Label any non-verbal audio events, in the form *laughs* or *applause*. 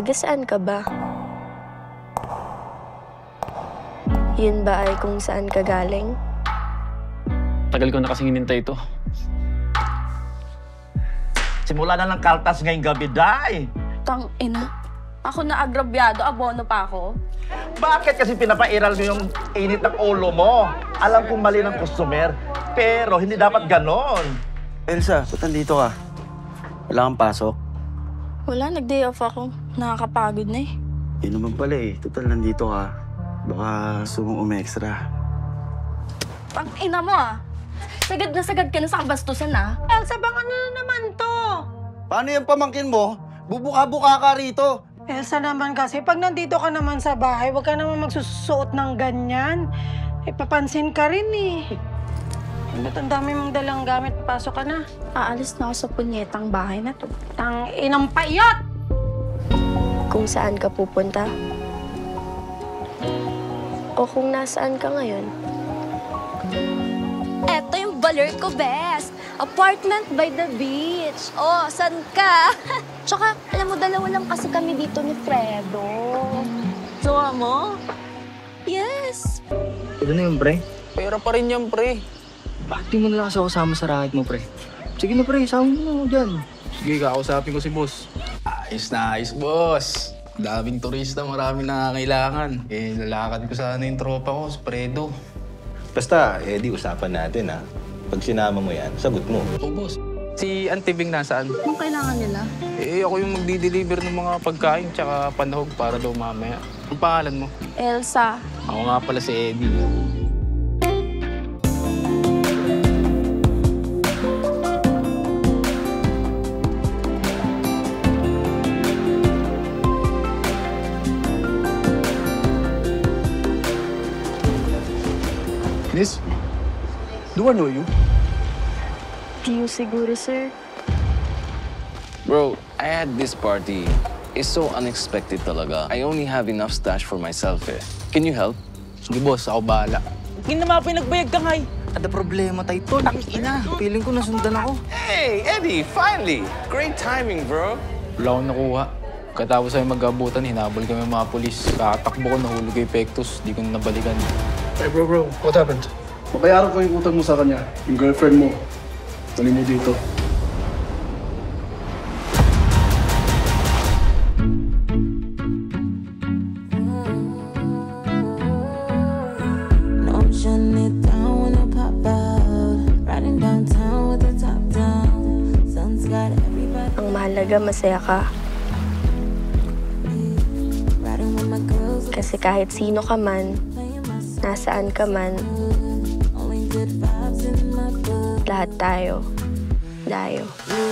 Taga saan ka ba? Yun ba ay kung saan ka galing? Tagal ko na kasing hinintay ito. Simula na ng kaltas ngayong gabi, Day. Tang ina. Ako na agrabyado, abono pa ako. Bakit kasi pinapairal mo yung init ng ulo mo? Alam kong mali ng customer, pero hindi dapat ganon. Elsa, ba't nandito ka? Wala kang pasok? Wala, nag-day off ako. Nakakapagod na eh. Yun naman pala eh. Total, nandito ka. Baka sumong umextra. Tang ina mo ah. Sagad na sagad ka na sa kabastusan ah. Elsa, baka na naman to. Paano yung pamangkin mo? Bubuka-buka ka rito. Elsa naman kasi, pag nandito ka naman sa bahay, huwag ka naman magsusuot ng ganyan. Eh, papansin ka rin eh. Ba't ang dami mong dalang gamit? Pasok ka na. Aalis na ako sa punyetang bahay na to. Tang inang payat! Kung saan ka pupunta? O kung nasaan ka ngayon? Eto yung baler ko, best. Apartment by the beach. Oh, san ka? *laughs* Tsaka, alam mo, dalawa lang kasi kami dito ni Fredo. Jowa mo? Yes. Ito na yung pre. Pera pa rin yan, pre. Bakit di mo na lang kasi ako sama sa racket mo, pre? Sige na, pre. Sama mo na dyan. Sige, kakausapin ko si boss. Ayos na ayos, boss. Daming turista, maraming nangangailangan. Eh, lalakad ko sana yung tropa ko, si Fredo. Basta, eh di usapan natin ha. Pag sinama mo yan, sagot mo. Oh, boss. Si Auntie Bing nasaan? Anong kailangan nila? Eh, ako yung magdi-deliver ng mga pagkain tsaka panahog para daw mamaya. Ang pangalan mo? Elsa. Ako nga pala si Eddie. Miss, do I know you? You siguro, sir. Bro, I had this party. It's so unexpected talaga. I only have enough stash for myself eh. Can you help? Sige, boss. Ako bahala. Hindi na pinagbayag ka ngay. Ada problema tayo to. ina. Feeling ko nasundan ako. Hey, Eddie, finally! Great timing, bro. Wala akong nakuha. Katapos ay mag-abutan, hinabol kami mga polis. Katakbo ko, nahulog kay Pectus. Di ko na nabalikan. Hey bro, bro, what happened? Pabayaran ko yung utang mo sa kanya. Yung girlfriend mo. Tali mo dito. No, I'm shutting it down when I pop out. Riding downtown with the top down. Sun's got everybody Ang mahalaga, masaya ka. Kasi kahit sino ka man. Nasaan ka man, lahat tayo. You